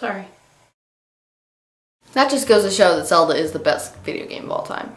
Sorry. That just goes to show that Zelda is the best video game of all time.